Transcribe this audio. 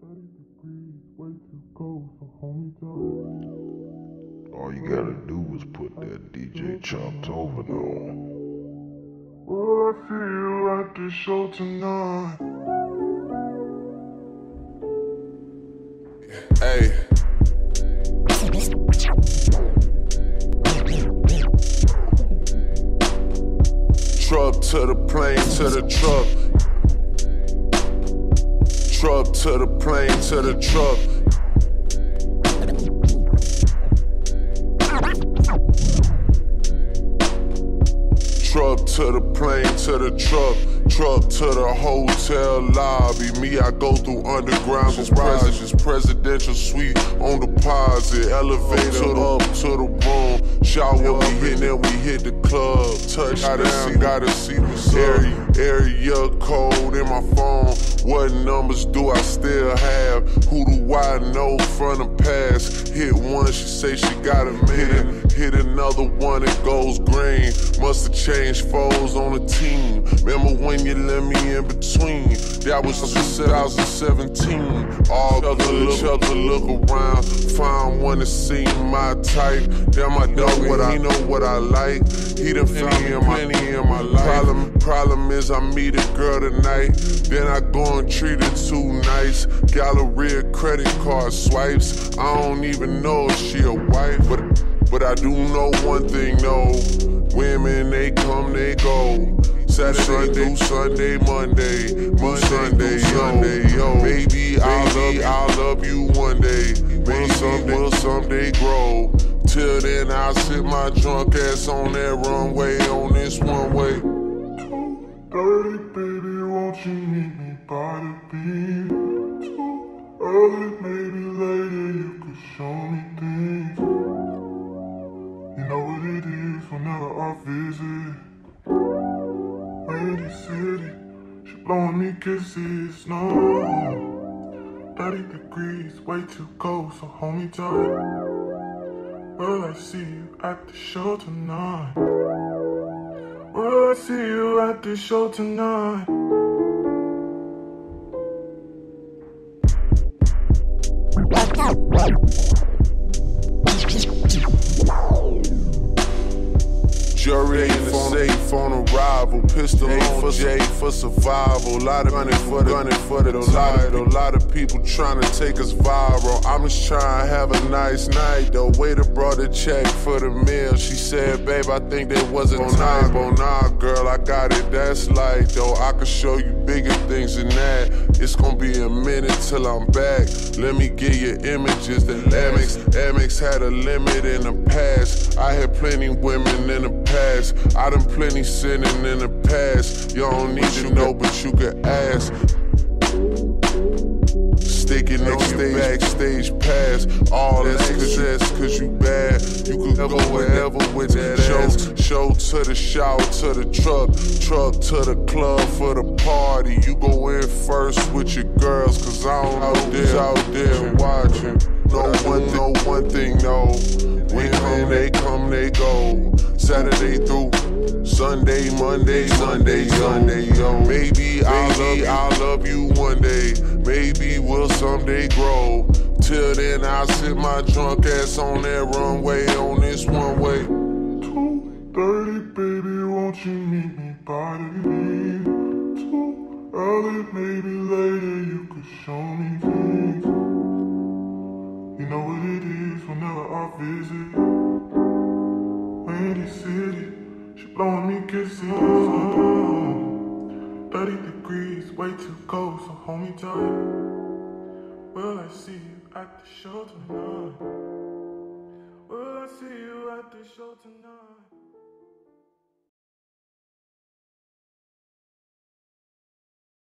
All you gotta do is put that DJ ChopToven on. Will I see you at the show tonight? Hey. Truck to the plane to the truck. Truck to the plane to the truck. Truck to the plane to the truck. Truck to the hotel lobby. Me, I go through underground garages. Presidential suite on deposit. Elevator up to the room. Shower, we hit, then we hit the club. Touchdown, gotta see, gotta see what's area, area do I still have? Say she got a man. Hit another one, it goes green. Must've changed foes on the team. Remember when you let me in between? That was 2017. All other look, other look around. Find one that seem my type. Damn, I know what I he know what I like. He done found me in my, in my life. Problem, problem is I meet a girl tonight. Then I go and treat her too nice. Galleria credit card swipes. I don't even know if she a wife, but but I do know one thing, no. Women, they come, they go. Saturday Sunday, Sunday, Monday, Monday, Sunday, Sunday, yo. Baby, I'll love, I'll love you one day. Maybe someday, will someday grow. Till then, I'll sit my drunk ass on that runway on this one way. Dirty baby, won't you meet me I visit. Windy City, she blowing me kisses, no. 30 degrees, way too cold, so hold me tight. Will I see you at the show tonight? Will I see you at the show tonight? Jury in the safe on arrival. Pistol on for J for survival. Lot of money for the gunning for the title. A lot of people trying to take us viral. I'm just trying to have a nice night though. Waiter brought a check for the meal. She said, babe, I think there was a typo. Nah, girl, I got it. That's light though. I can show you bigger things than that. It's gonna be a minute till I'm back. Let me get you images. The Amex, Amex had a limit in the past. I had plenty women in the past. I done plenty sinning in the past. You don't need to know, but you can ask. Sticking on stage, backstage pass. All access, cause you bad. You could go wherever with that show. Show to the shower, to the truck. Truck to the club for the party. You go in first with your girls, cause I don't out Saturday through Sunday, Monday, Sunday, Sunday, yo. Maybe I'll love, I'll love you one day. Maybe we'll someday grow. Till then, I'll sit my drunk ass on that runway on this one way. 2.30, baby, won't you meet me by the beach? Too early, maybe later, you could show me things. You know what it is whenever I visit. Windy City, she blowing me kisses. Oh, 30 degrees, way too cold, so hold me tight. Will I see you at the show tonight? Will I see you at the show tonight?